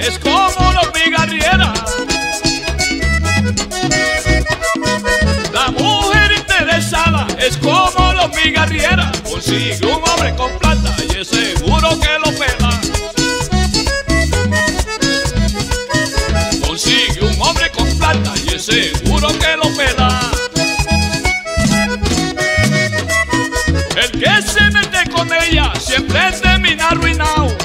es como los pigarriera. La mujer interesada es como los pigarriera. Consigue un hombre con plata y es seguro que lo pela. Consigue un hombre con plata y es seguro que lo pela. El que se mete con ella siempre termina arruinado.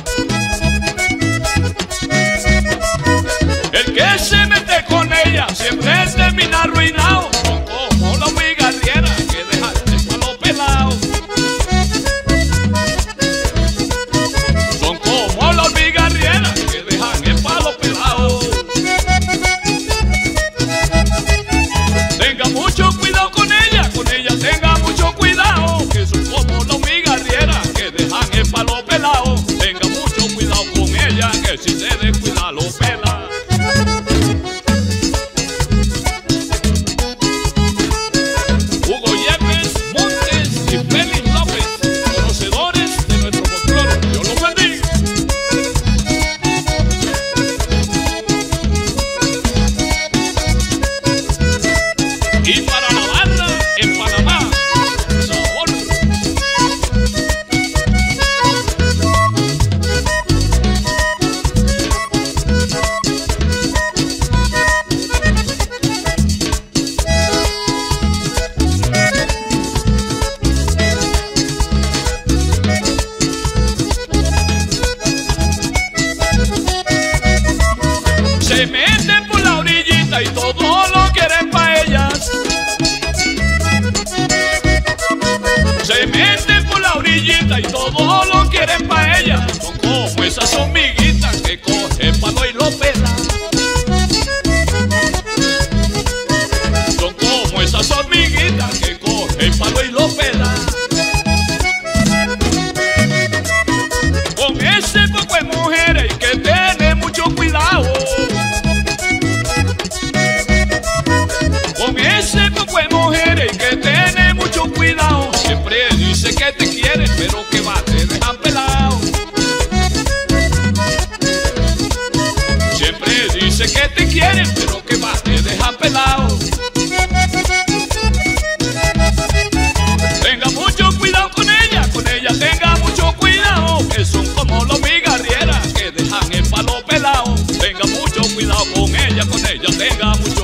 que si se descuida lo pela. Hugo Yepes, Montes y Félix López, conocedores de nuestro folclore. Dios los bendiga. Y para nga mu